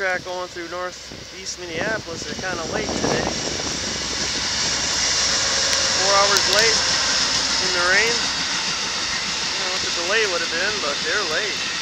track going through northeast Minneapolis. They're kind of late today. Four hours late in the rain. I don't know what the delay would have been, but they're late.